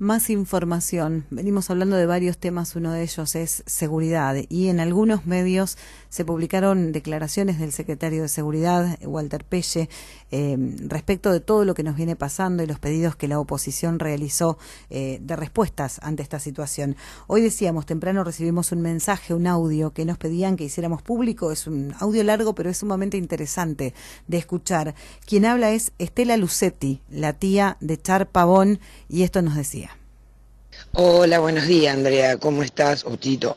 Más información. Venimos hablando de varios temas, uno de ellos es seguridad y en algunos medios se publicaron declaraciones del secretario de Seguridad, Walter Pelle, eh, respecto de todo lo que nos viene pasando y los pedidos que la oposición realizó eh, de respuestas ante esta situación. Hoy decíamos, temprano recibimos un mensaje, un audio que nos pedían que hiciéramos público. Es un audio largo, pero es sumamente interesante de escuchar. Quien habla es Estela Lucetti, la tía de Char Pavón, y esto nos decía. Hola, buenos días, Andrea. ¿Cómo estás, Otito?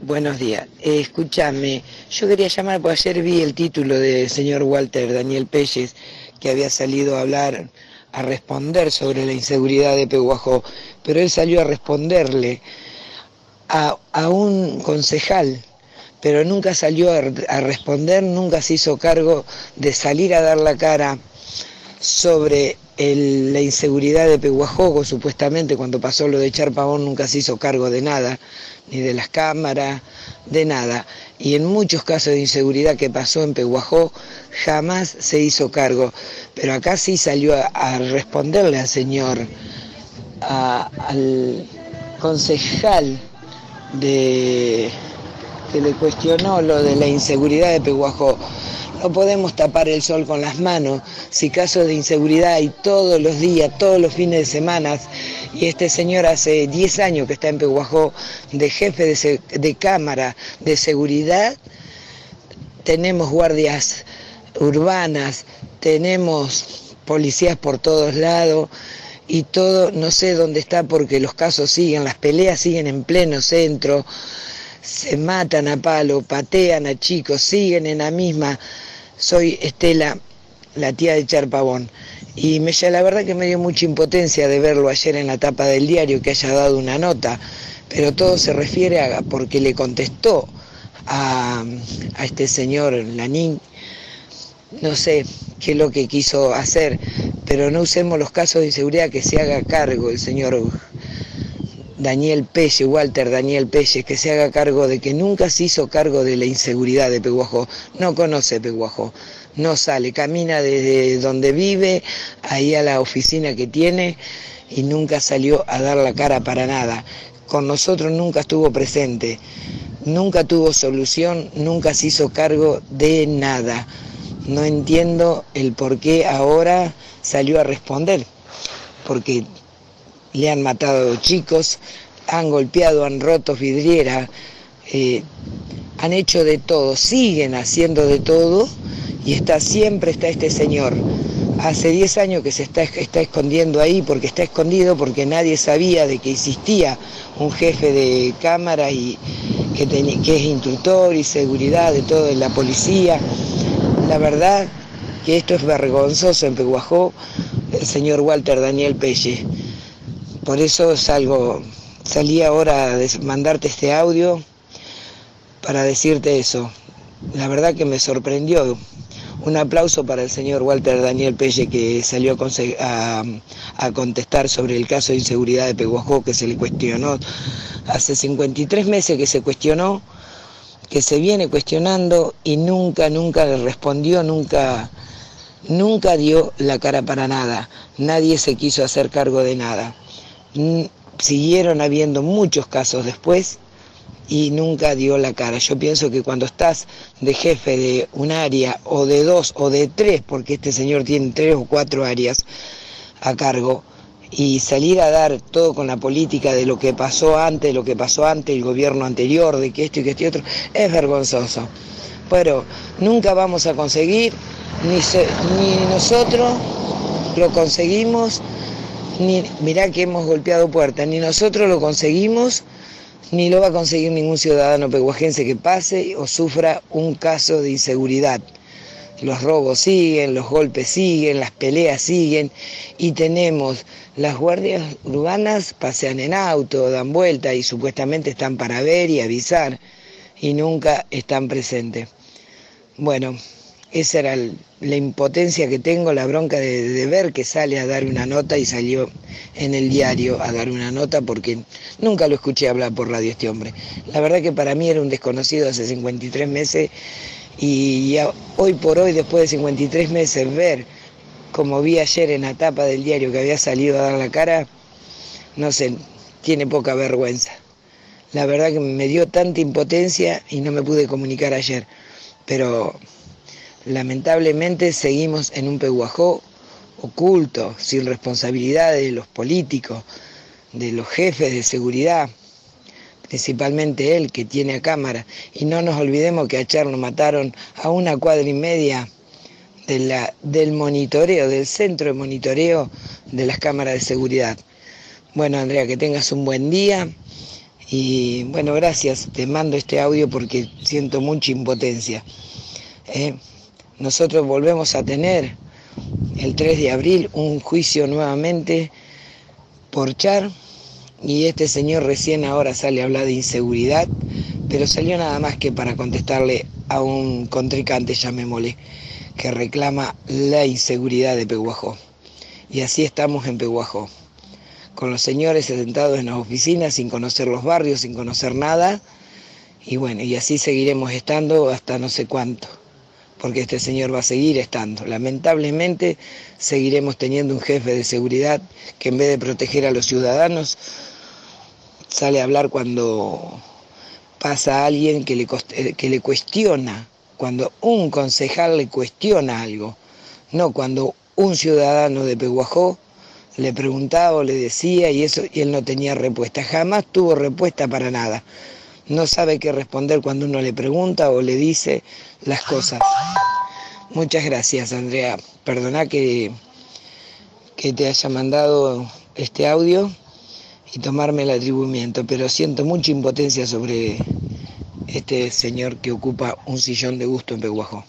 Buenos días. Eh, escúchame, yo quería llamar porque ayer vi el título del señor Walter Daniel Pérez que había salido a hablar, a responder sobre la inseguridad de Peguajó, pero él salió a responderle a, un concejal, pero nunca salió a, a responder, nunca se hizo cargo de salir a dar la cara sobre la inseguridad de Pehuajogo, supuestamente cuando pasó lo de Charpavón nunca se hizo cargo de nada, ni de las cámaras, de nada. Y en muchos casos de inseguridad que pasó en Pehuajó jamás se hizo cargo. Pero acá sí salió a, responderle al señor, al concejal de, que le cuestionó lo de la inseguridad de Pehuajó no podemos tapar el sol con las manos si casos de inseguridad hay todos los días, todos los fines de semana. Y este señor hace 10 años que está en Peguajó de jefe de, de cámara de seguridad. Tenemos guardias urbanas, tenemos policías por todos lados y todo, no sé dónde está porque los casos siguen, las peleas siguen en pleno centro, se matan a palo, patean a chicos, siguen en la misma soy Estela, la tía de Charpavón. Y me, la verdad que me dio mucha impotencia de verlo ayer en la tapa del diario que haya dado una nota, pero todo se refiere a porque le contestó a, a este señor Lanín, no sé qué es lo que quiso hacer, pero no usemos los casos de inseguridad que se haga cargo el señor Daniel Pelle, Walter Daniel Pelle, que se haga cargo de que nunca se hizo cargo de la inseguridad de Peguajó, no conoce Peguajó, no sale, camina desde donde vive, ahí a la oficina que tiene y nunca salió a dar la cara para nada. Con nosotros nunca estuvo presente, nunca tuvo solución, nunca se hizo cargo de nada. No entiendo el por qué ahora salió a responder, porque le han matado chicos, han golpeado, han roto vidriera, eh, han hecho de todo, siguen haciendo de todo y está siempre está este señor. Hace 10 años que se está, está escondiendo ahí porque está escondido porque nadie sabía de que existía un jefe de cámara y que, que es instructor y seguridad de todo, de la policía. La verdad que esto es vergonzoso en Peguajó, el señor Walter Daniel Pelle. Por eso salgo, salí ahora a mandarte este audio para decirte eso. La verdad que me sorprendió. Un aplauso para el señor Walter Daniel Pelle que salió a, a, contestar sobre el caso de inseguridad de Peguajó que se le cuestionó. Hace 53 meses que se cuestionó, que se viene cuestionando y nunca, nunca le respondió, nunca, nunca dio la cara para nada. Nadie se quiso hacer cargo de nada. Siguieron habiendo muchos casos después y nunca dio la cara. Yo pienso que cuando estás de jefe de un área o de dos o de tres, porque este señor tiene tres o cuatro áreas a cargo, y salir a dar todo con la política de lo que pasó antes, lo que pasó antes, el gobierno anterior, de que esto y que este otro, es vergonzoso. Pero nunca vamos a conseguir, ni, ni nosotros lo conseguimos, ni, mirá que hemos golpeado puertas, ni nosotros lo conseguimos, ni lo va a conseguir ningún ciudadano peguajense que pase o sufra un caso de inseguridad. Los robos siguen, los golpes siguen, las peleas siguen y tenemos las guardias urbanas pasean en auto, dan vuelta y supuestamente están para ver y avisar y nunca están presentes. Bueno, esa era la impotencia que tengo, la bronca de, ver que sale a dar una nota y salió en el diario a dar una nota porque nunca lo escuché hablar por radio este hombre. La verdad que para mí era un desconocido hace 53 meses y hoy por hoy, después de 53 meses, ver como vi ayer en la tapa del diario que había salido a dar la cara, no sé, tiene poca vergüenza. La verdad que me dio tanta impotencia y no me pude comunicar ayer. Pero lamentablemente seguimos en un peguajó oculto, sin responsabilidad de los políticos, de los jefes de seguridad, principalmente él que tiene a cámara. Y no nos olvidemos que a Charlo mataron a una cuadra y media del monitoreo, del centro de monitoreo de las cámaras de seguridad. Bueno, Andrea, que tengas un buen día. Y bueno, gracias. Te mando este audio porque siento mucha impotencia. ¿eh? Nosotros volvemos a tener el 3 de abril un juicio nuevamente por Char y este señor recién ahora sale a hablar de inseguridad, pero salió nada más que para contestarle a un contrincante, llamémosle, que reclama la inseguridad de Peguajó. Y así estamos en Peguajó, con los señores sentados en las oficinas sin conocer los barrios, sin conocer nada, y bueno, y así seguiremos estando hasta no sé cuánto porque este señor va a seguir estando. Lamentablemente seguiremos teniendo un jefe de seguridad que en vez de proteger a los ciudadanos, sale a hablar cuando pasa alguien que le, eh, que le cuestiona, cuando un concejal le cuestiona algo, no cuando un ciudadano de Peguajó le preguntaba o le decía y eso y él no tenía respuesta, jamás tuvo respuesta para nada no sabe qué responder cuando uno le pregunta o le dice las cosas. Muchas gracias, Andrea. Perdona que, que te haya mandado este audio y tomarme el atribuimiento, pero siento mucha impotencia sobre este señor que ocupa un sillón de gusto en Peguajo.